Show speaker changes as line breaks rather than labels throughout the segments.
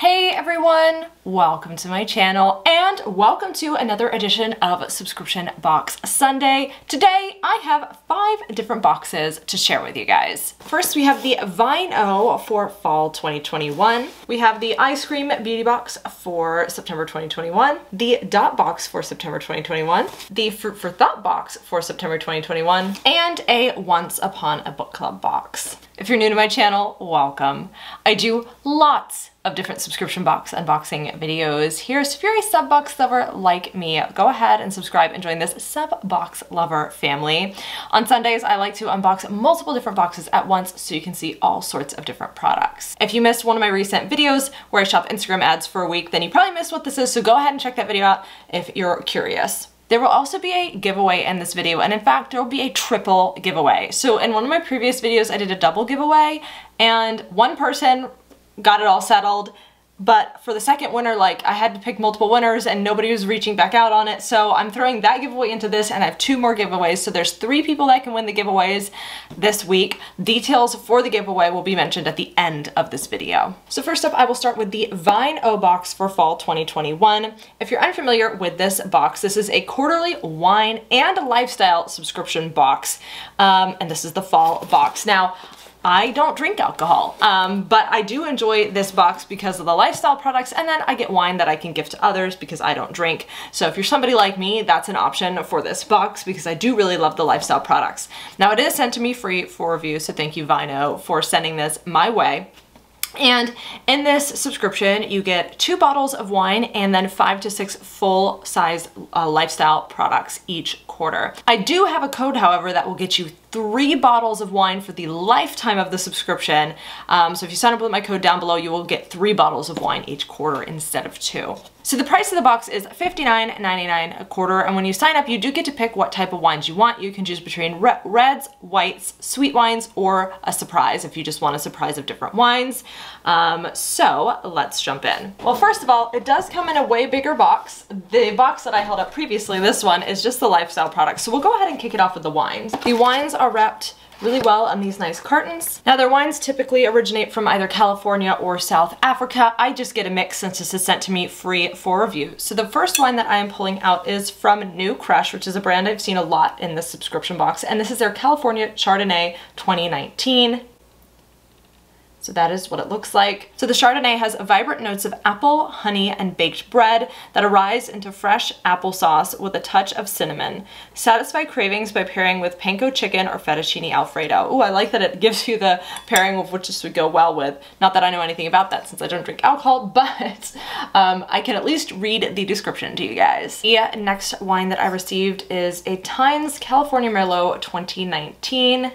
Hey everyone, welcome to my channel and welcome to another edition of Subscription Box Sunday. Today I have five different boxes to share with you guys. First we have the Vine O for fall 2021. We have the Eyescream Beauty Box for September 2021, the Dot Boxx for September 2021, the Fruit for Thought Box for September 2021, and a Once Upon a Book Club box. If you're new to my channel, welcome. I do lots of different subscription box unboxing videos here. So if you're a sub box lover like me, go ahead and subscribe and join this sub box lover family. On Sundays, I like to unbox multiple different boxes at once so you can see all sorts of different products. If you missed one of my recent videos where I shop Instagram ads for a week, then you probably missed what this is. So go ahead and check that video out if you're curious. There will also be a giveaway in this video, and in fact, there will be a triple giveaway. So in one of my previous videos, I did a double giveaway, and one person got it all settled. But for the second winner, like I had to pick multiple winners and nobody was reaching back out on it. So I'm throwing that giveaway into this and I have two more giveaways. So there's three people that can win the giveaways this week. Details for the giveaway will be mentioned at the end of this video. So first up, I will start with the Vine O box for fall 2021. If you're unfamiliar with this box, this is a quarterly wine and lifestyle subscription box. Um, and this is the fall box. Now, I don't drink alcohol, um, but I do enjoy this box because of the lifestyle products and then I get wine that I can gift to others because I don't drink. So if you're somebody like me, that's an option for this box because I do really love the lifestyle products. Now it is sent to me free for review, so thank you Vino for sending this my way. And in this subscription, you get two bottles of wine and then five to six full-sized uh, lifestyle products each quarter. I do have a code, however, that will get you three bottles of wine for the lifetime of the subscription. Um, so if you sign up with my code down below, you will get three bottles of wine each quarter instead of two. So the price of the box is $59.99 a quarter, and when you sign up, you do get to pick what type of wines you want. You can choose between re reds, whites, sweet wines, or a surprise if you just want a surprise of different wines. Um, so let's jump in. Well, first of all, it does come in a way bigger box. The box that I held up previously, this one, is just the lifestyle products. So we'll go ahead and kick it off with the wines. The wines are wrapped really well on these nice cartons. Now their wines typically originate from either California or South Africa. I just get a mix since this is sent to me free for review. So the first wine that I am pulling out is from New Crush, which is a brand I've seen a lot in the subscription box. And this is their California Chardonnay 2019. So that is what it looks like. So the Chardonnay has vibrant notes of apple, honey, and baked bread that arise into fresh applesauce with a touch of cinnamon. Satisfy cravings by pairing with panko chicken or fettuccine alfredo. Oh, I like that it gives you the pairing of which this would go well with. Not that I know anything about that since I don't drink alcohol, but um, I can at least read the description to you guys. The next wine that I received is a Times California Merlot 2019.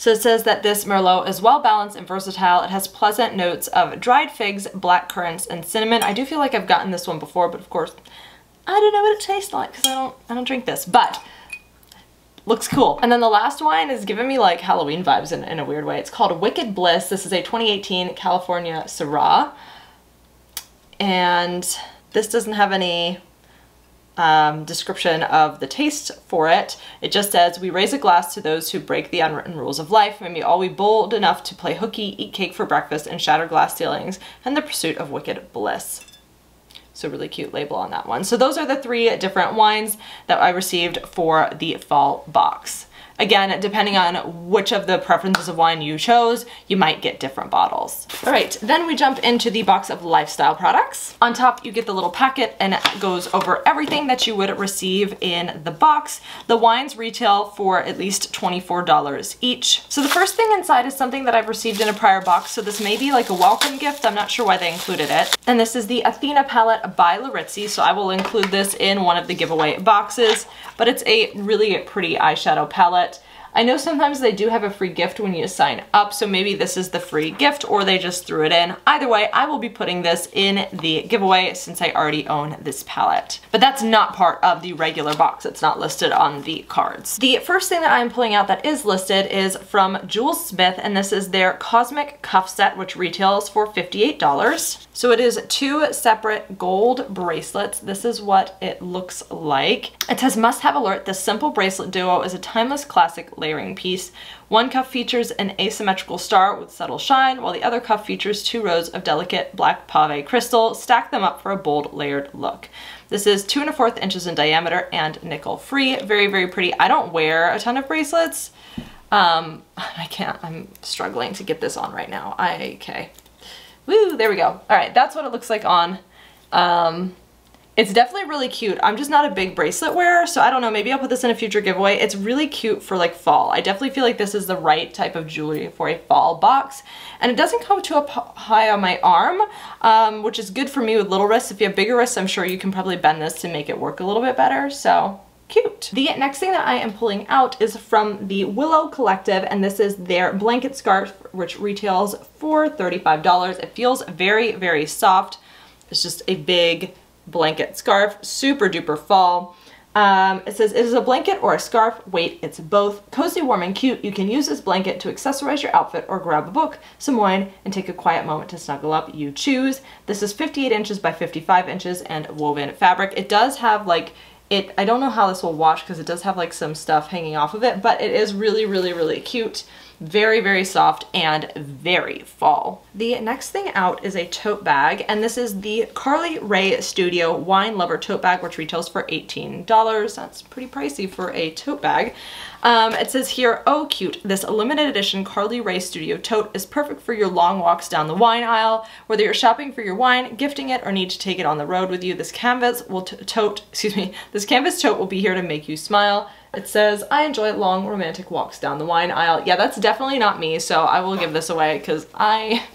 So it says that this Merlot is well balanced and versatile. It has pleasant notes of dried figs, black currants, and cinnamon. I do feel like I've gotten this one before, but of course, I don't know what it tastes like because I don't, I don't drink this, but looks cool. And then the last wine is giving me like Halloween vibes in, in a weird way. It's called Wicked Bliss. This is a 2018 California Syrah. And this doesn't have any um, description of the taste for it. It just says, we raise a glass to those who break the unwritten rules of life. May we all be bold enough to play hooky, eat cake for breakfast, and shatter glass ceilings and the pursuit of wicked bliss. So really cute label on that one. So those are the three different wines that I received for the fall box. Again, depending on which of the preferences of wine you chose, you might get different bottles. All right, then we jump into the box of lifestyle products. On top, you get the little packet and it goes over everything that you would receive in the box. The wines retail for at least $24 each. So the first thing inside is something that I've received in a prior box. So this may be like a welcome gift. I'm not sure why they included it. And this is the Athena palette by Larizzi. So I will include this in one of the giveaway boxes, but it's a really pretty eyeshadow palette. I know sometimes they do have a free gift when you sign up, so maybe this is the free gift or they just threw it in. Either way, I will be putting this in the giveaway since I already own this palette. But that's not part of the regular box. It's not listed on the cards. The first thing that I'm pulling out that is listed is from Jules Smith, and this is their Cosmic Cuff Set, which retails for $58. So it is two separate gold bracelets. This is what it looks like. It says must have alert. This simple bracelet duo is a timeless classic layering piece. One cuff features an asymmetrical star with subtle shine, while the other cuff features two rows of delicate black pave crystal. Stack them up for a bold layered look. This is two and a fourth inches in diameter and nickel free. Very, very pretty. I don't wear a ton of bracelets. Um, I can't, I'm struggling to get this on right now. I, okay. Woo, there we go. All right, that's what it looks like on. Um, it's definitely really cute. I'm just not a big bracelet wearer, so I don't know, maybe I'll put this in a future giveaway. It's really cute for like fall. I definitely feel like this is the right type of jewelry for a fall box. And it doesn't come too high on my arm, um, which is good for me with little wrists. If you have bigger wrists, I'm sure you can probably bend this to make it work a little bit better, so cute. The next thing that I am pulling out is from the Willow Collective, and this is their blanket scarf, which retails for $35. It feels very, very soft. It's just a big blanket scarf, super duper fall. Um, it says, it is a blanket or a scarf. Wait, it's both. Cozy, warm, and cute. You can use this blanket to accessorize your outfit or grab a book, some wine, and take a quiet moment to snuggle up. You choose. This is 58 inches by 55 inches and woven fabric. It does have like it, I don't know how this will wash because it does have like some stuff hanging off of it, but it is really, really, really cute. Very, very soft and very fall. The next thing out is a tote bag, and this is the Carly Rae Studio Wine Lover Tote Bag, which retails for $18. That's pretty pricey for a tote bag. Um, it says here, oh cute, this limited edition Carly Rae Studio tote is perfect for your long walks down the wine aisle. Whether you're shopping for your wine, gifting it, or need to take it on the road with you, this canvas will tote, excuse me, this canvas tote will be here to make you smile. It says, I enjoy long romantic walks down the wine aisle. Yeah, that's definitely not me, so I will give this away because I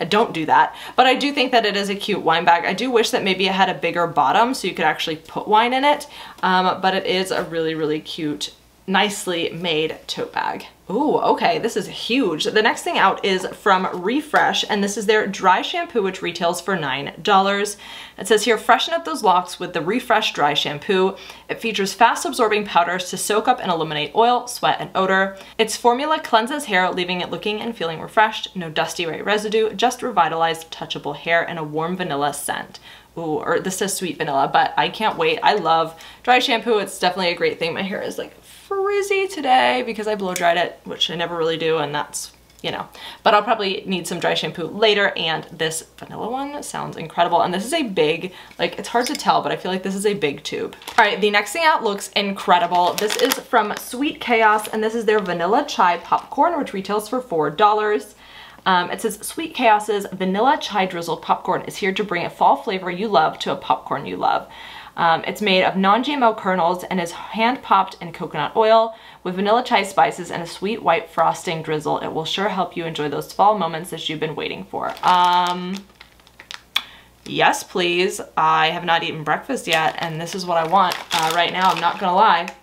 I don't do that, but I do think that it is a cute wine bag. I do wish that maybe it had a bigger bottom so you could actually put wine in it, um, but it is a really, really cute nicely made tote bag. Ooh, okay, this is huge. The next thing out is from Refresh, and this is their dry shampoo, which retails for $9. It says here, freshen up those locks with the Refresh Dry Shampoo. It features fast-absorbing powders to soak up and eliminate oil, sweat, and odor. Its formula cleanses hair, leaving it looking and feeling refreshed. No dusty white residue, just revitalized, touchable hair and a warm vanilla scent. Ooh, or this says sweet vanilla, but I can't wait. I love dry shampoo. It's definitely a great thing. My hair is like frizzy today because I blow dried it, which I never really do, and that's you know. But I'll probably need some dry shampoo later, and this vanilla one sounds incredible. And this is a big, like, it's hard to tell, but I feel like this is a big tube. All right, the next thing out looks incredible. This is from Sweet Chaos, and this is their Vanilla Chai Popcorn, which retails for $4. Um, it says, Sweet Chaos's Vanilla Chai Drizzle Popcorn is here to bring a fall flavor you love to a popcorn you love. Um, it's made of non-GMO kernels and is hand-popped in coconut oil with vanilla chai spices and a sweet white frosting drizzle. It will sure help you enjoy those fall moments that you've been waiting for. Um, yes, please. I have not eaten breakfast yet, and this is what I want uh, right now. I'm not gonna lie.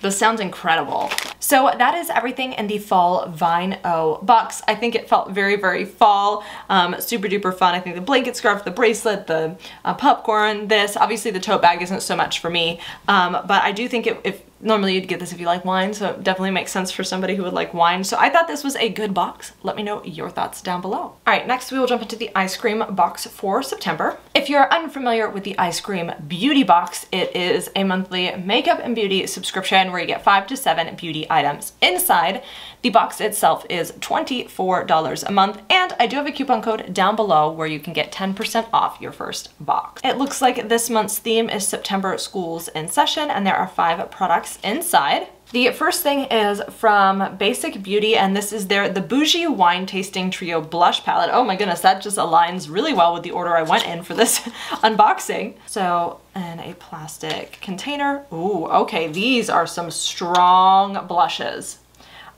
This sounds incredible. So that is everything in the fall Vine O box. I think it felt very, very fall, um, super duper fun. I think the blanket scarf, the bracelet, the uh, popcorn, this, obviously the tote bag isn't so much for me, um, but I do think it, if normally you'd get this if you like wine, so it definitely makes sense for somebody who would like wine. So I thought this was a good box. Let me know your thoughts down below. All right, next we will jump into the Eyescream box for September. If you're unfamiliar with the Eyescream beauty box, it is a monthly makeup and beauty subscription where you get five to seven beauty items inside. The box itself is $24 a month, and I do have a coupon code down below where you can get 10% off your first box. It looks like this month's theme is September Schools in Session, and there are five products inside. The first thing is from Basic Beauty, and this is their The Bougie Wine Tasting Trio Blush Palette. Oh my goodness, that just aligns really well with the order I went in for this unboxing. So, in a plastic container. Ooh, okay, these are some strong blushes.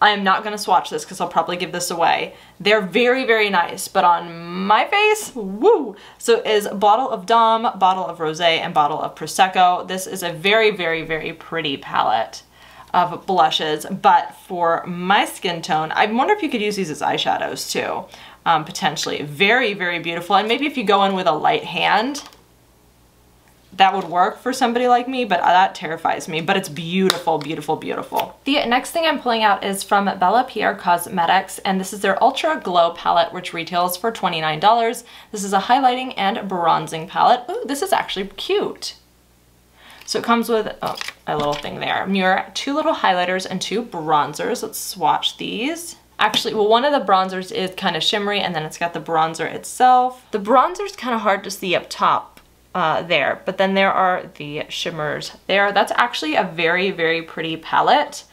I am not gonna swatch this because I'll probably give this away. They're very, very nice, but on my face, woo! So is bottle of Dom, bottle of Rosé, and bottle of Prosecco. This is a very, very, very pretty palette of blushes, but for my skin tone, I wonder if you could use these as eyeshadows too, um, potentially. Very, very beautiful. And maybe if you go in with a light hand, that would work for somebody like me, but that terrifies me. But it's beautiful, beautiful, beautiful. The next thing I'm pulling out is from Bella Pierre Cosmetics, and this is their Ultra Glow palette, which retails for $29. This is a highlighting and bronzing palette. Ooh, this is actually cute. So it comes with oh, a little thing there. Mirror, two little highlighters and two bronzers. Let's swatch these. Actually, well, one of the bronzers is kind of shimmery and then it's got the bronzer itself. The bronzer is kind of hard to see up top uh, there, but then there are the shimmers there. That's actually a very, very pretty palette.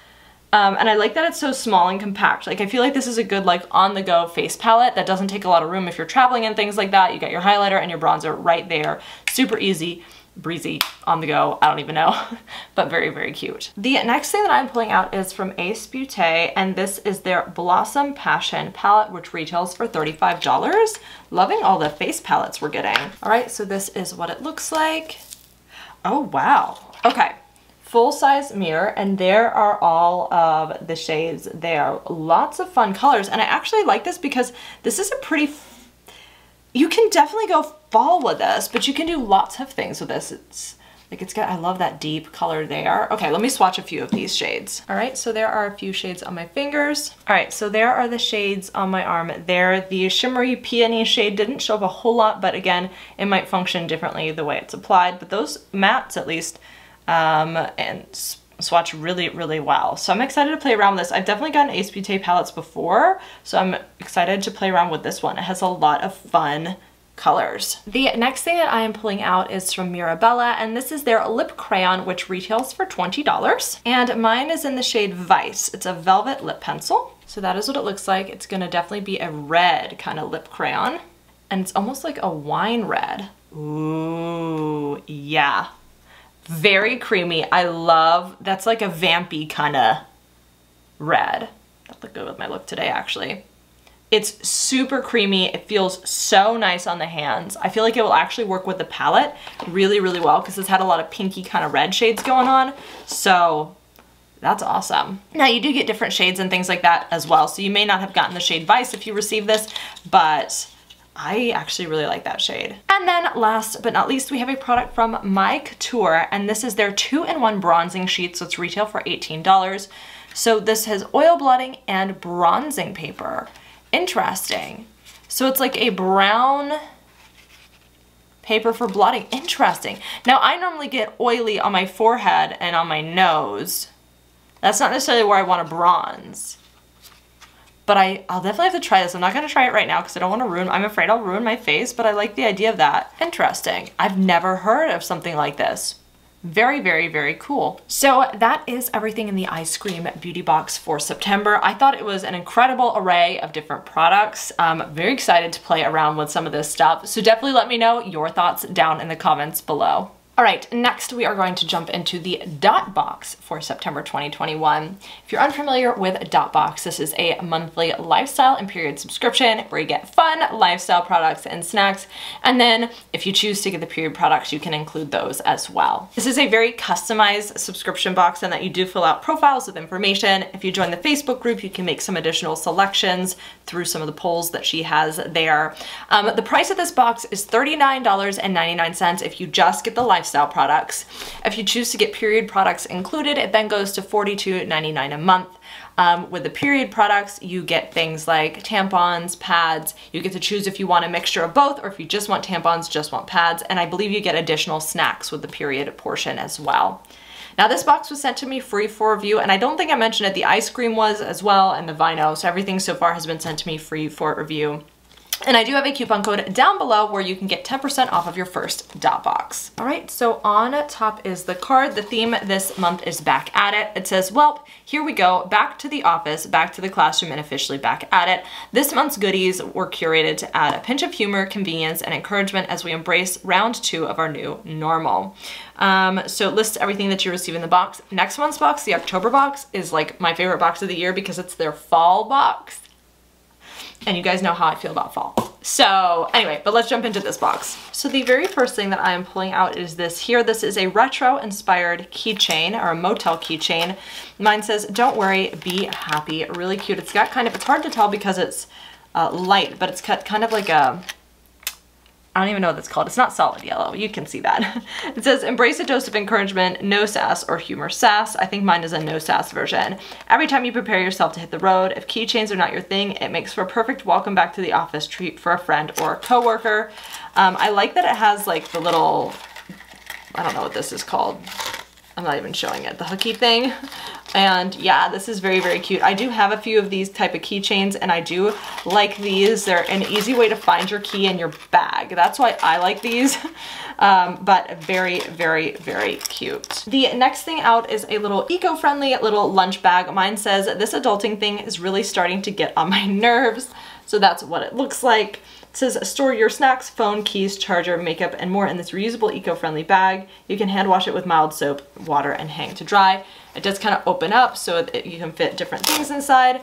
Um, and I like that it's so small and compact. Like I feel like this is a good like on the go face palette that doesn't take a lot of room if you're traveling and things like that. You got your highlighter and your bronzer right there. Super easy breezy on the go, I don't even know, but very, very cute. The next thing that I'm pulling out is from Ace Beauté, and this is their Blossom Passion palette, which retails for $35. Loving all the face palettes we're getting. All right, so this is what it looks like. Oh, wow. Okay, full-size mirror and there are all of the shades there lots of fun colors and I actually like this because this is a pretty you can definitely go fall with this but you can do lots of things with this. It's like it's got I love that deep color there. Okay let me swatch a few of these shades. All right so there are a few shades on my fingers. All right so there are the shades on my arm there. The shimmery peony shade didn't show up a whole lot but again it might function differently the way it's applied but those mattes at least um, and swatch really, really well. So I'm excited to play around with this. I've definitely gotten Ace Beauté palettes before, so I'm excited to play around with this one. It has a lot of fun colors. The next thing that I am pulling out is from Mirabella, and this is their lip crayon, which retails for $20. And mine is in the shade Vice. It's a velvet lip pencil. So that is what it looks like. It's gonna definitely be a red kind of lip crayon. And it's almost like a wine red. Ooh, yeah. Very creamy. I love, that's like a vampy kind of red. That look good with my look today, actually. It's super creamy. It feels so nice on the hands. I feel like it will actually work with the palette really, really well because it's had a lot of pinky kind of red shades going on. So that's awesome. Now you do get different shades and things like that as well. So you may not have gotten the shade Vice if you receive this, but I actually really like that shade. And then last but not least, we have a product from My Couture, and this is their two-in-one bronzing sheet, so it's retail for $18. So this has oil blotting and bronzing paper. Interesting. So it's like a brown paper for blotting. Interesting. Now I normally get oily on my forehead and on my nose. That's not necessarily where I want to bronze but I, I'll definitely have to try this. I'm not gonna try it right now because I don't wanna ruin, I'm afraid I'll ruin my face, but I like the idea of that. Interesting. I've never heard of something like this. Very, very, very cool. So that is everything in the Eyescream Beauty Box for September. I thought it was an incredible array of different products. I'm very excited to play around with some of this stuff. So definitely let me know your thoughts down in the comments below. All right, next we are going to jump into the Dot Boxx for September 2021. If you're unfamiliar with Dot Boxx, this is a monthly lifestyle and period subscription where you get fun lifestyle products and snacks. And then if you choose to get the period products, you can include those as well. This is a very customized subscription box and that you do fill out profiles with information. If you join the Facebook group, you can make some additional selections through some of the polls that she has there. Um, the price of this box is $39.99 if you just get the lifestyle lifestyle products. If you choose to get period products included, it then goes to $42.99 a month. Um, with the period products, you get things like tampons, pads. You get to choose if you want a mixture of both or if you just want tampons, just want pads. And I believe you get additional snacks with the period portion as well. Now this box was sent to me free for review and I don't think I mentioned it, the Eyescream was as well and the Vino, so everything so far has been sent to me free for review. And I do have a coupon code down below where you can get 10% off of your first Dot Boxx. All right, so on top is the card. The theme this month is back at it. It says, well, here we go, back to the office, back to the classroom, and officially back at it. This month's goodies were curated to add a pinch of humor, convenience, and encouragement as we embrace round two of our new normal. Um, so it lists everything that you receive in the box. Next month's box, the October box, is like my favorite box of the year because it's their fall box and you guys know how I feel about fall. So anyway, but let's jump into this box. So the very first thing that I am pulling out is this here. This is a retro inspired keychain or a motel keychain. Mine says, don't worry, be happy. Really cute. It's got kind of, it's hard to tell because it's uh, light, but it's cut kind of like a, I don't even know what that's called. It's not solid yellow. You can see that. it says, embrace a dose of encouragement, no sass or humor sass. I think mine is a no sass version. Every time you prepare yourself to hit the road, if keychains are not your thing, it makes for a perfect welcome back to the office treat for a friend or a coworker. Um, I like that it has like the little I don't know what this is called. I'm not even showing it, the hooky thing. And yeah, this is very, very cute. I do have a few of these type of keychains and I do like these. They're an easy way to find your key in your bag. That's why I like these, um, but very, very, very cute. The next thing out is a little eco-friendly little lunch bag. Mine says, this adulting thing is really starting to get on my nerves. So that's what it looks like. It says store your snacks, phone, keys, charger, makeup, and more in this reusable eco-friendly bag. You can hand wash it with mild soap, water, and hang to dry. It does kind of open up so that you can fit different things inside.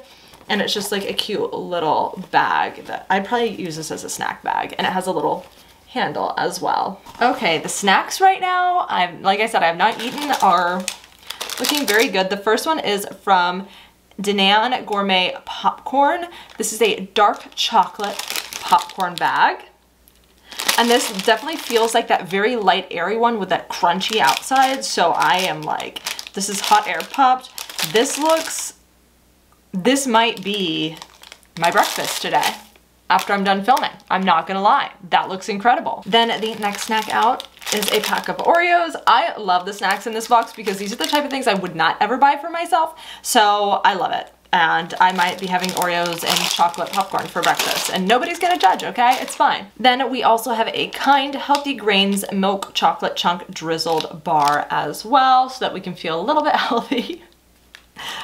And it's just like a cute little bag that I'd probably use this as a snack bag. And it has a little handle as well. Okay, the snacks right now, I'm like I said, I have not eaten, are looking very good. The first one is from Dannon Gourmet Popcorn. This is a dark chocolate popcorn bag. And this definitely feels like that very light, airy one with that crunchy outside. So I am like, this is hot air popped. This looks, this might be my breakfast today after I'm done filming. I'm not gonna lie, that looks incredible. Then the next snack out is a pack of Oreos. I love the snacks in this box because these are the type of things I would not ever buy for myself. So I love it and I might be having Oreos and chocolate popcorn for breakfast and nobody's gonna judge, okay? It's fine. Then we also have a Kind Healthy Grains Milk Chocolate Chunk Drizzled Bar as well so that we can feel a little bit healthy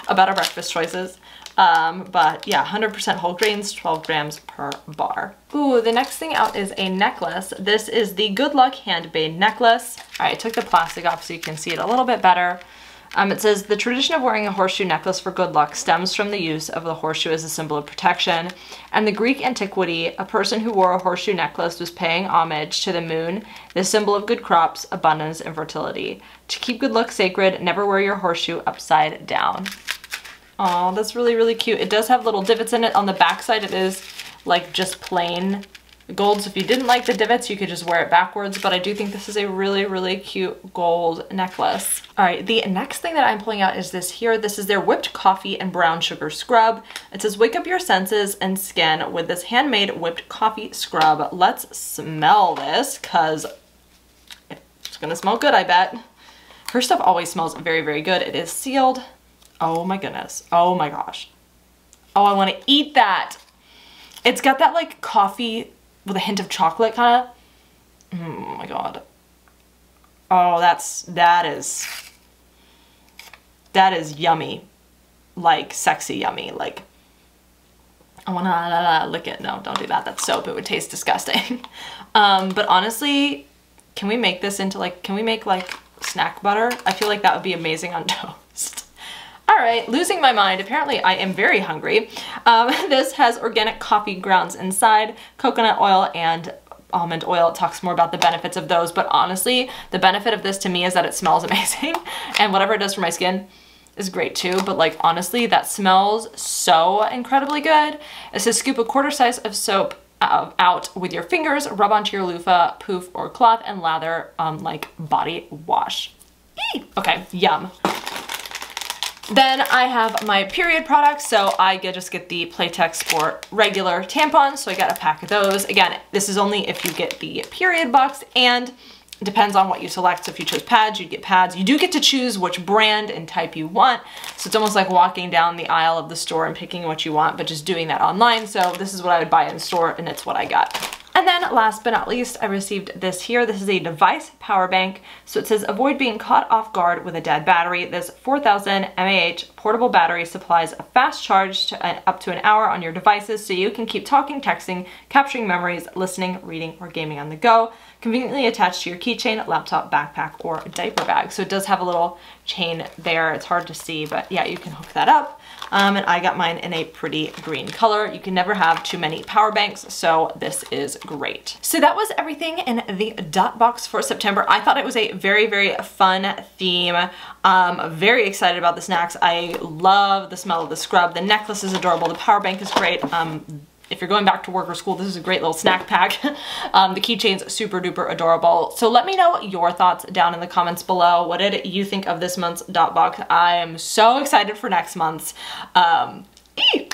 about our breakfast choices. Um, but yeah, 100% whole grains, 12 grams per bar. Ooh, the next thing out is a necklace. This is the Good Luck Handmade Necklace. All right, I took the plastic off so you can see it a little bit better. Um, it says, the tradition of wearing a horseshoe necklace for good luck stems from the use of the horseshoe as a symbol of protection. And the Greek antiquity, a person who wore a horseshoe necklace was paying homage to the moon, the symbol of good crops, abundance, and fertility. To keep good luck sacred, never wear your horseshoe upside down. Oh, that's really, really cute. It does have little divots in it. On the back side, it is like just plain gold. So if you didn't like the divots, you could just wear it backwards. But I do think this is a really, really cute gold necklace. All right, the next thing that I'm pulling out is this here. This is their whipped coffee and brown sugar scrub. It says, wake up your senses and skin with this handmade whipped coffee scrub. Let's smell this because it's gonna smell good, I bet. Her stuff always smells very, very good. It is sealed. Oh my goodness. Oh my gosh. Oh, I wanna eat that. It's got that like coffee with a hint of chocolate kind of. Oh my god. Oh, that's, that is, that is yummy. Like, sexy yummy. Like, I wanna lick it. No, don't do that. That's soap. It would taste disgusting. um, but honestly, can we make this into like, can we make like snack butter? I feel like that would be amazing on toast. All right, losing my mind. Apparently I am very hungry. Um, this has organic coffee grounds inside, coconut oil, and almond oil. It talks more about the benefits of those, but honestly, the benefit of this to me is that it smells amazing, and whatever it does for my skin is great too, but like honestly, that smells so incredibly good. It says scoop a quarter size of soap out with your fingers, rub onto your loofah, poof, or cloth, and lather um, like body wash. Eee! Okay, yum. Then I have my period products, so I get, just get the Playtex Sport regular tampons, so I got a pack of those. Again, this is only if you get the period box, and depends on what you select. So if you chose pads, you'd get pads. You do get to choose which brand and type you want, so it's almost like walking down the aisle of the store and picking what you want, but just doing that online. So this is what I would buy in store, and it's what I got. And then last but not least, I received this here. This is a device power bank. So it says avoid being caught off guard with a dead battery. This 4000 mAh portable battery supplies a fast charge to uh, up to an hour on your devices so you can keep talking, texting, capturing memories, listening, reading, or gaming on the go. Conveniently attached to your keychain, laptop, backpack, or diaper bag. So it does have a little chain there. It's hard to see, but yeah, you can hook that up. Um, and I got mine in a pretty green color. You can never have too many power banks, so this is great. So that was everything in the Dot Boxx for September. I thought it was a very, very fun theme. Um, very excited about the snacks. I love the smell of the scrub. The necklace is adorable. The power bank is great. Um, if you're going back to work or school, this is a great little snack pack. um, the keychain's super duper adorable. So let me know your thoughts down in the comments below. What did you think of this month's Dot Boxx? I am so excited for next month's. Um,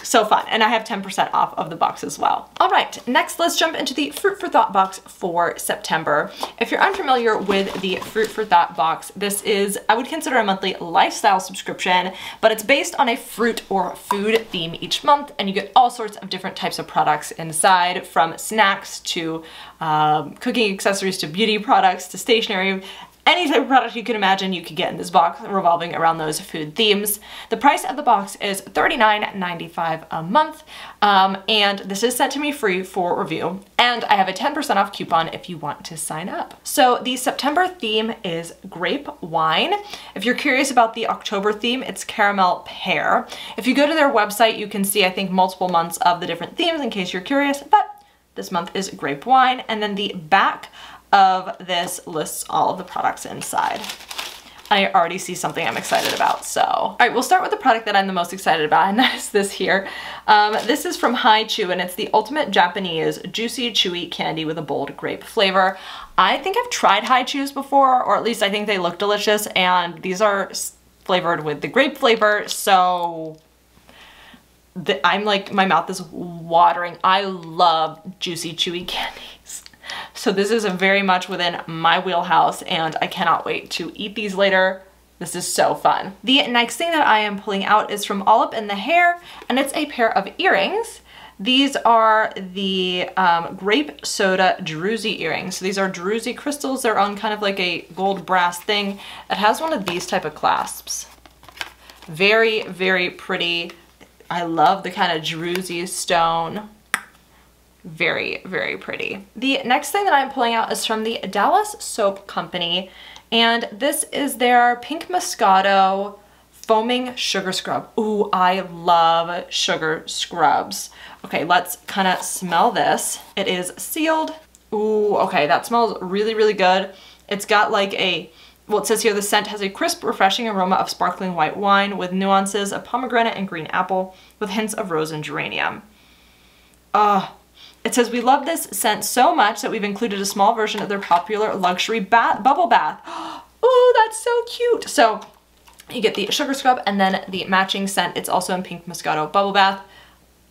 so fun. And I have 10% off of the box as well. All right, next let's jump into the Fruit for Thought box for September. If you're unfamiliar with the Fruit for Thought box, this is, I would consider a monthly lifestyle subscription, but it's based on a fruit or food theme each month, and you get all sorts of different types of products inside, from snacks to um, cooking accessories to beauty products to stationery, any type of product you can imagine you could get in this box revolving around those food themes. The price of the box is $39.95 a month, um, and this is sent to me free for review, and I have a 10% off coupon if you want to sign up. So the September theme is grape wine. If you're curious about the October theme, it's caramel pear. If you go to their website, you can see, I think, multiple months of the different themes in case you're curious, but this month is grape wine. And then the back of this lists all of the products inside. I already see something I'm excited about, so. All right, we'll start with the product that I'm the most excited about, and that's this here. Um, this is from Hi-Chew, and it's the Ultimate Japanese Juicy Chewy Candy with a bold grape flavor. I think I've tried Hi-Chews before, or at least I think they look delicious, and these are flavored with the grape flavor, so the, I'm like, my mouth is watering. I love juicy, chewy candies. So this is very much within my wheelhouse and I cannot wait to eat these later. This is so fun. The next thing that I am pulling out is from All Up in the Hair and it's a pair of earrings. These are the um, grape soda druzy earrings. So these are druzy crystals. They're on kind of like a gold brass thing. It has one of these type of clasps. Very, very pretty. I love the kind of druzy stone. Very, very pretty. The next thing that I'm pulling out is from the Dallas Soap Company, and this is their Pink Moscato Foaming Sugar Scrub. Ooh, I love sugar scrubs. Okay, let's kind of smell this. It is sealed. Ooh, okay, that smells really, really good. It's got like a well, it says here the scent has a crisp, refreshing aroma of sparkling white wine with nuances of pomegranate and green apple with hints of rose and geranium. Uh, it says, we love this scent so much that we've included a small version of their popular luxury bath, bubble bath. oh, that's so cute. So you get the sugar scrub and then the matching scent. It's also in Pink Moscato Bubble Bath.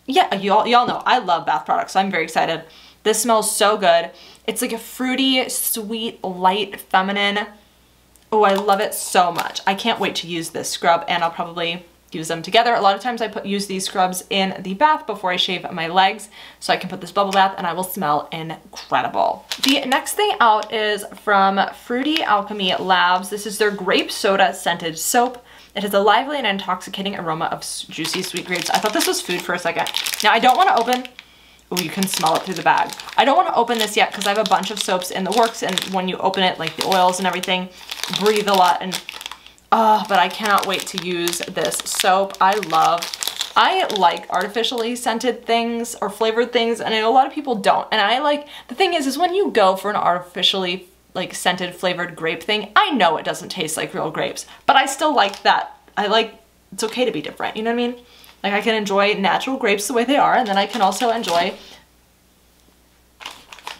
Yeah, y'all know I love bath products, so I'm very excited. This smells so good. It's like a fruity, sweet, light, feminine. Oh, I love it so much. I can't wait to use this scrub and I'll probably use them together. A lot of times I put use these scrubs in the bath before I shave my legs so I can put this bubble bath and I will smell incredible. The next thing out is from Fruity Alchemy Labs. This is their grape soda scented soap. It has a lively and intoxicating aroma of juicy sweet grapes. I thought this was food for a second. Now I don't want to open Oh, you can smell it through the bag. I don't want to open this yet because I have a bunch of soaps in the works and when you open it, like the oils and everything, breathe a lot and Oh, but I cannot wait to use this soap. I love, I like artificially scented things or flavored things and I know a lot of people don't. And I like, the thing is, is when you go for an artificially like scented flavored grape thing, I know it doesn't taste like real grapes, but I still like that. I like, it's okay to be different, you know what I mean? Like I can enjoy natural grapes the way they are and then I can also enjoy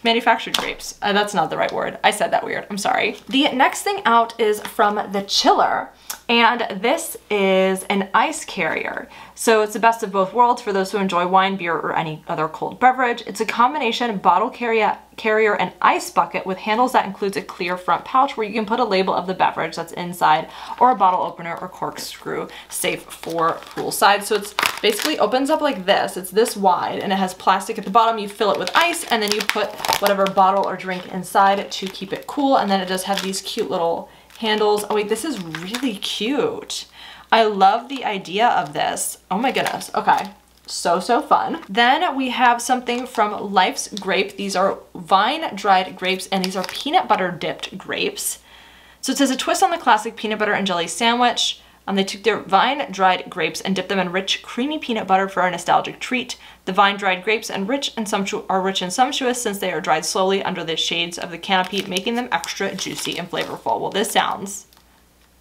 manufactured grapes. Uh, that's not the right word. I said that weird. I'm sorry. The next thing out is from The Chiller. And this is an ice carrier. So it's the best of both worlds for those who enjoy wine, beer, or any other cold beverage. It's a combination bottle carrier, carrier and ice bucket with handles that includes a clear front pouch where you can put a label of the beverage that's inside or a bottle opener or corkscrew safe for poolside. So it's basically opens up like this. It's this wide and it has plastic at the bottom. You fill it with ice and then you put whatever bottle or drink inside to keep it cool. And then it does have these cute little handles. Oh wait, this is really cute. I love the idea of this. Oh my goodness. Okay. So, so fun. Then we have something from Life's Grape. These are vine dried grapes and these are peanut butter dipped grapes. So it says a twist on the classic peanut butter and jelly sandwich. Um, they took their vine-dried grapes and dipped them in rich, creamy peanut butter for a nostalgic treat. The vine-dried grapes and rich and are rich and sumptuous since they are dried slowly under the shades of the canopy, making them extra juicy and flavorful. Well, this sounds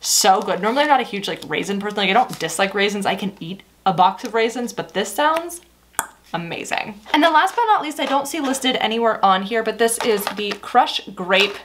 so good. Normally I'm not a huge like raisin person. Like I don't dislike raisins. I can eat a box of raisins, but this sounds amazing. And then last but not least, I don't see listed anywhere on here, but this is the Crush Grape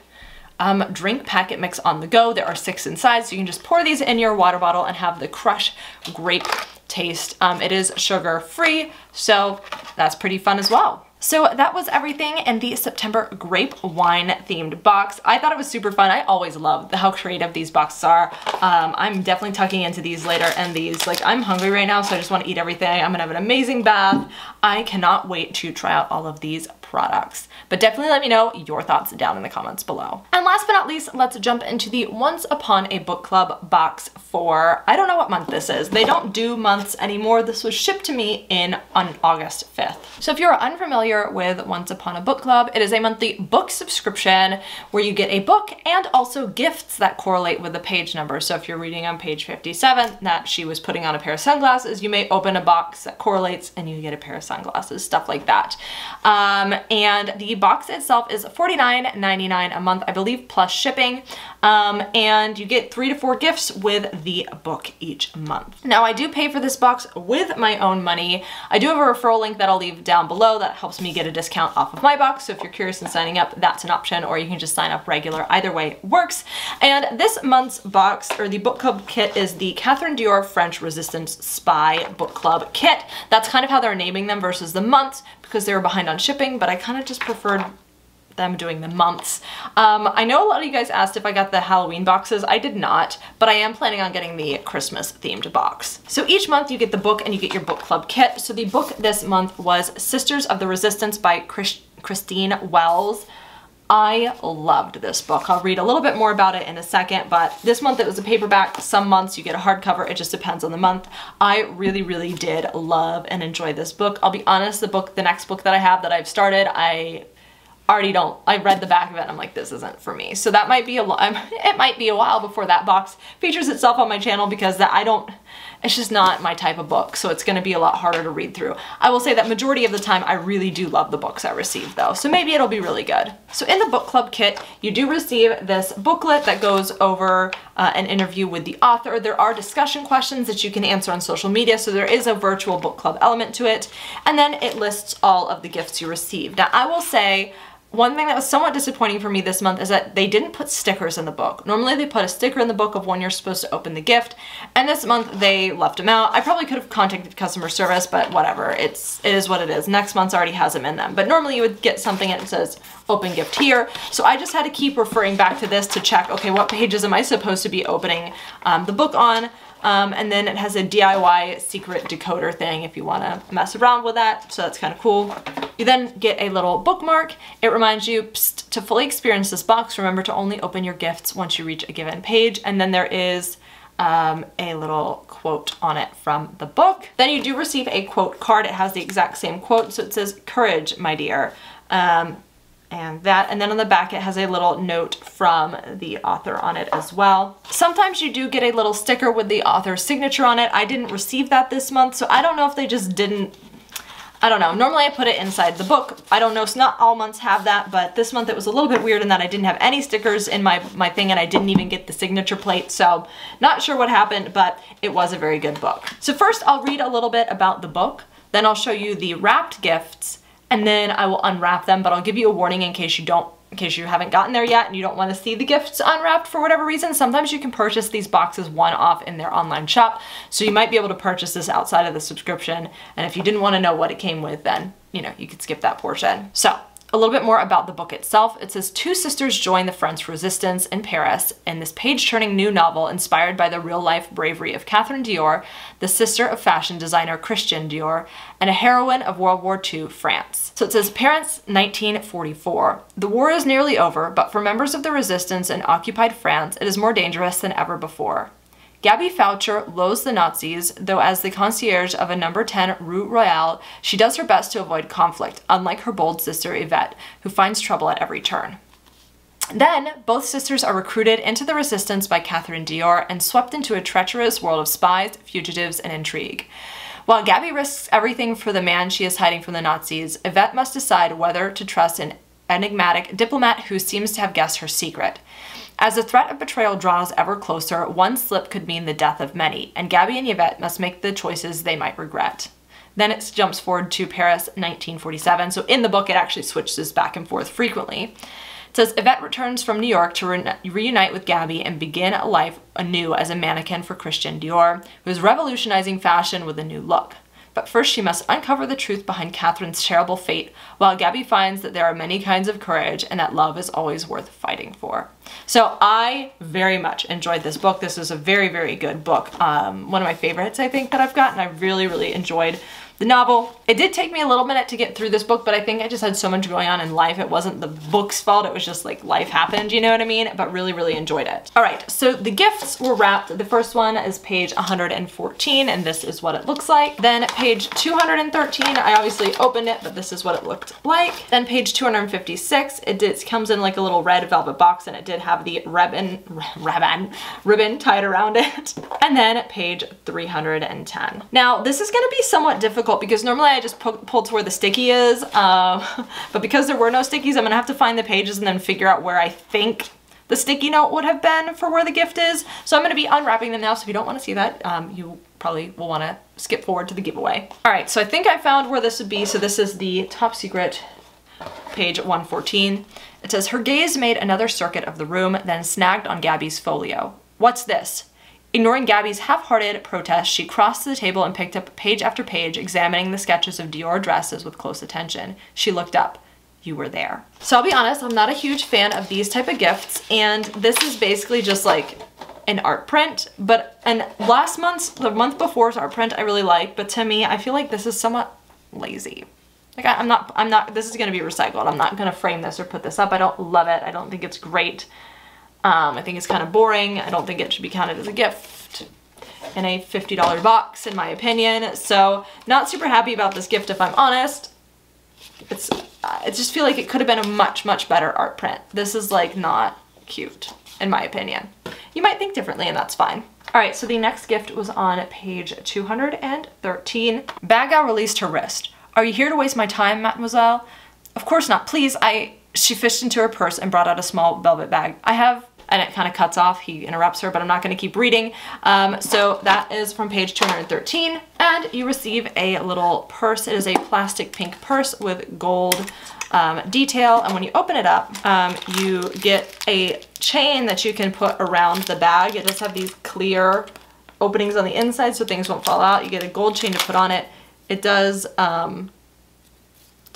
um, drink packet mix on the go. There are six inside, so you can just pour these in your water bottle and have the Crush Grape taste. Um, it is sugar free, so that's pretty fun as well. So that was everything in the September grape wine themed box. I thought it was super fun. I always love how creative these boxes are. Um, I'm definitely tucking into these later and these, like I'm hungry right now, so I just want to eat everything. I'm gonna have an amazing bath. I cannot wait to try out all of these products. But definitely let me know your thoughts down in the comments below. And last but not least, let's jump into the Once Upon a Book Club box for, I don't know what month this is. They don't do months anymore. This was shipped to me in on August 5th. So if you're unfamiliar with Once Upon a Book Club, it is a monthly book subscription where you get a book and also gifts that correlate with the page number. So if you're reading on page 57 that she was putting on a pair of sunglasses, you may open a box that correlates and you get a pair of sunglasses, stuff like that. Um, and the box itself is $49.99 a month, I believe, plus shipping. Um, and you get three to four gifts with the book each month. Now, I do pay for this box with my own money. I do have a referral link that I'll leave down below that helps me get a discount off of my box. So if you're curious in signing up, that's an option, or you can just sign up regular. Either way works. And this month's box, or the book club kit, is the Catherine Dior French Resistance Spy Book Club kit. That's kind of how they're naming them versus the months because they were behind on shipping, but I kind of just preferred them doing the months. Um, I know a lot of you guys asked if I got the Halloween boxes. I did not, but I am planning on getting the Christmas themed box. So each month you get the book and you get your book club kit. So the book this month was Sisters of the Resistance by Chris Christine Wells. I loved this book. I'll read a little bit more about it in a second, but this month it was a paperback. Some months you get a hardcover. It just depends on the month. I really, really did love and enjoy this book. I'll be honest, the book, the next book that I have that I've started, I already don't, I read the back of it I'm like, this isn't for me. So that might be a, it might be a while before that box features itself on my channel because that I don't, it's just not my type of book, so it's gonna be a lot harder to read through. I will say that majority of the time, I really do love the books I receive though, so maybe it'll be really good. So in the book club kit, you do receive this booklet that goes over uh, an interview with the author. There are discussion questions that you can answer on social media, so there is a virtual book club element to it. And then it lists all of the gifts you received. Now I will say, one thing that was somewhat disappointing for me this month is that they didn't put stickers in the book. Normally they put a sticker in the book of when you're supposed to open the gift, and this month they left them out. I probably could have contacted customer service, but whatever. It's it is what it is. Next month's already has them in them. But normally you would get something and it says open gift here. So I just had to keep referring back to this to check, okay, what pages am I supposed to be opening um, the book on? Um, and then it has a DIY secret decoder thing if you want to mess around with that. So that's kind of cool. You then get a little bookmark. It reminds you to fully experience this box, remember to only open your gifts once you reach a given page. And then there is um, a little quote on it from the book. Then you do receive a quote card. It has the exact same quote. So it says, courage, my dear. Um, and that and then on the back it has a little note from the author on it as well. Sometimes you do get a little sticker with the author's signature on it. I didn't receive that this month so I don't know if they just didn't I don't know. Normally I put it inside the book. I don't know. It's not all months have that, but this month it was a little bit weird in that I didn't have any stickers in my, my thing and I didn't even get the signature plate. So not sure what happened, but it was a very good book. So first I'll read a little bit about the book. Then I'll show you the wrapped gifts and then I will unwrap them, but I'll give you a warning in case you don't in case you haven't gotten there yet and you don't want to see the gifts unwrapped for whatever reason, sometimes you can purchase these boxes one off in their online shop. So you might be able to purchase this outside of the subscription. And if you didn't want to know what it came with, then, you know, you could skip that portion. So a little bit more about the book itself. It says two sisters join the French resistance in Paris in this page-turning new novel inspired by the real-life bravery of Catherine Dior, the sister of fashion designer Christian Dior, and a heroine of World War II France. So it says Paris 1944. The war is nearly over, but for members of the resistance in occupied France, it is more dangerous than ever before. Gabby Foucher loathes the Nazis, though as the concierge of a number 10 Rue Royale, she does her best to avoid conflict, unlike her bold sister Yvette, who finds trouble at every turn. Then, both sisters are recruited into the resistance by Catherine Dior and swept into a treacherous world of spies, fugitives, and intrigue. While Gabby risks everything for the man she is hiding from the Nazis, Yvette must decide whether to trust an enigmatic diplomat who seems to have guessed her secret. As the threat of betrayal draws ever closer, one slip could mean the death of many, and Gabby and Yvette must make the choices they might regret. Then it jumps forward to Paris 1947. So in the book, it actually switches back and forth frequently. It says Yvette returns from New York to re reunite with Gabby and begin a life anew as a mannequin for Christian Dior, who is revolutionizing fashion with a new look. But first, she must uncover the truth behind Catherine's terrible fate, while Gabby finds that there are many kinds of courage and that love is always worth fighting for. So I very much enjoyed this book. This is a very, very good book. Um, one of my favorites, I think, that I've gotten. I really, really enjoyed the novel, it did take me a little minute to get through this book, but I think I just had so much going on in life. It wasn't the book's fault. It was just like life happened, you know what I mean? But really, really enjoyed it. All right, so the gifts were wrapped. The first one is page 114, and this is what it looks like. Then page 213, I obviously opened it, but this is what it looked like. Then page 256, it, did, it comes in like a little red velvet box, and it did have the ribbon, ribbon, ribbon tied around it. And then page 310. Now, this is gonna be somewhat difficult difficult because normally I just pull to where the sticky is, um, but because there were no stickies, I'm gonna have to find the pages and then figure out where I think the sticky note would have been for where the gift is. So I'm gonna be unwrapping them now, so if you don't wanna see that, um, you probably will wanna skip forward to the giveaway. All right, so I think I found where this would be. So this is the top secret page 114. It says, her gaze made another circuit of the room, then snagged on Gabby's folio. What's this? Ignoring Gabby's half-hearted protest, she crossed to the table and picked up page after page, examining the sketches of Dior dresses with close attention. She looked up. You were there. So I'll be honest, I'm not a huge fan of these type of gifts, and this is basically just like an art print, but and last month's, the month before's art print I really like, but to me, I feel like this is somewhat lazy. Like I, I'm not, I'm not, this is gonna be recycled. I'm not gonna frame this or put this up. I don't love it. I don't think it's great. Um, I think it's kind of boring. I don't think it should be counted as a gift in a $50 box in my opinion. So not super happy about this gift if I'm honest. It's, I just feel like it could have been a much, much better art print. This is like not cute in my opinion. You might think differently and that's fine. All right, so the next gift was on page 213. Baga released her wrist. Are you here to waste my time, mademoiselle? Of course not, please, I... She fished into her purse and brought out a small velvet bag. I have and it kind of cuts off. He interrupts her, but I'm not going to keep reading. Um, so that is from page 213. And you receive a little purse. It is a plastic pink purse with gold um, detail. And when you open it up, um, you get a chain that you can put around the bag. It does have these clear openings on the inside so things won't fall out. You get a gold chain to put on it. It does um,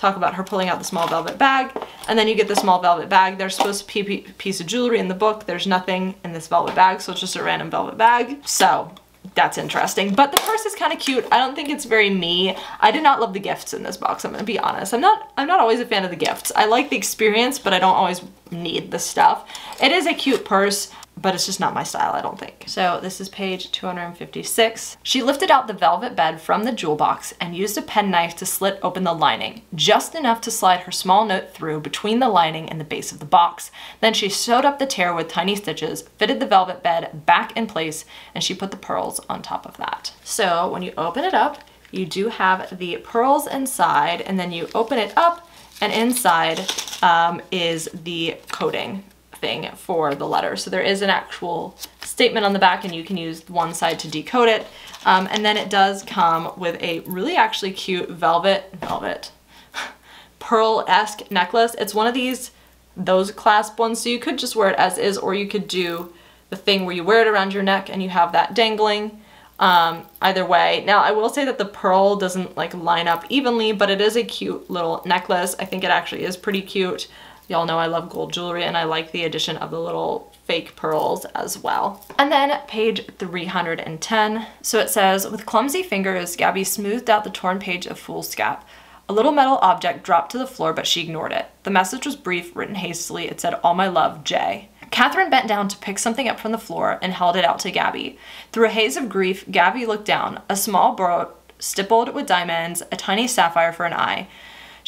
talk about her pulling out the small velvet bag, and then you get the small velvet bag. There's supposed to be a piece of jewelry in the book. There's nothing in this velvet bag, so it's just a random velvet bag. So that's interesting. But the purse is kind of cute. I don't think it's very me. I did not love the gifts in this box, I'm gonna be honest. I'm not I'm not always a fan of the gifts. I like the experience, but I don't always need the stuff. It is a cute purse but it's just not my style, I don't think. So this is page 256. She lifted out the velvet bed from the jewel box and used a penknife to slit open the lining, just enough to slide her small note through between the lining and the base of the box. Then she sewed up the tear with tiny stitches, fitted the velvet bed back in place, and she put the pearls on top of that. So when you open it up, you do have the pearls inside, and then you open it up, and inside um, is the coating thing for the letter. So there is an actual statement on the back and you can use one side to decode it. Um, and then it does come with a really actually cute velvet, velvet, pearl-esque necklace. It's one of these, those clasp ones, so you could just wear it as is or you could do the thing where you wear it around your neck and you have that dangling. Um, either way. Now I will say that the pearl doesn't like line up evenly, but it is a cute little necklace. I think it actually is pretty cute. Y'all know I love gold jewelry and I like the addition of the little fake pearls as well. And then page 310. So it says, with clumsy fingers, Gabby smoothed out the torn page of foolscap. A little metal object dropped to the floor, but she ignored it. The message was brief, written hastily. It said, all my love, Jay. Catherine bent down to pick something up from the floor and held it out to Gabby. Through a haze of grief, Gabby looked down. A small brooch stippled with diamonds, a tiny sapphire for an eye.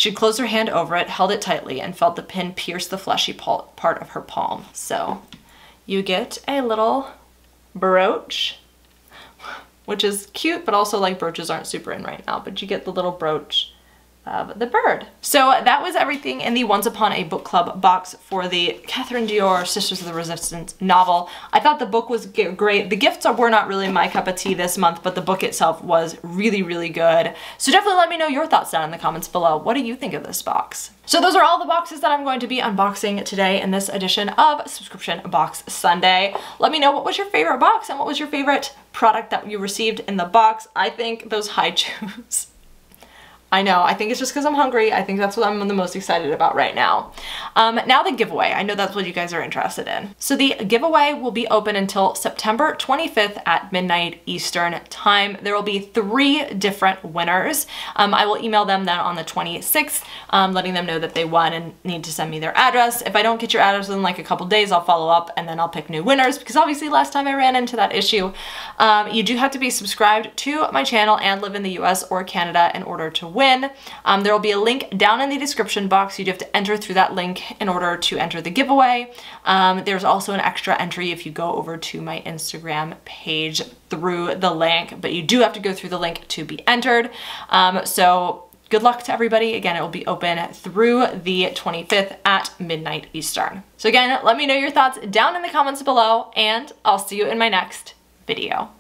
She closed her hand over it, held it tightly, and felt the pin pierce the fleshy part of her palm. So you get a little brooch, which is cute, but also like brooches aren't super in right now, but you get the little brooch of the bird. So that was everything in the Once Upon a Book Club box for the Catherine Dior Sisters of the Resistance novel. I thought the book was great. The gifts were not really my cup of tea this month, but the book itself was really, really good. So definitely let me know your thoughts down in the comments below. What do you think of this box? So those are all the boxes that I'm going to be unboxing today in this edition of Subscription Box Sunday. Let me know what was your favorite box and what was your favorite product that you received in the box. I think those Hi-Chews I know, I think it's just because I'm hungry. I think that's what I'm the most excited about right now. Um, now the giveaway. I know that's what you guys are interested in. So the giveaway will be open until September 25th at midnight Eastern time. There will be three different winners. Um, I will email them then on the 26th, um, letting them know that they won and need to send me their address. If I don't get your address in like a couple days, I'll follow up and then I'll pick new winners because obviously last time I ran into that issue. Um, you do have to be subscribed to my channel and live in the US or Canada in order to win. Um, there will be a link down in the description box. You have to enter through that link in order to enter the giveaway. Um, there's also an extra entry if you go over to my Instagram page through the link, but you do have to go through the link to be entered. Um, so good luck to everybody. Again, it will be open through the 25th at midnight Eastern. So again, let me know your thoughts down in the comments below and I'll see you in my next video.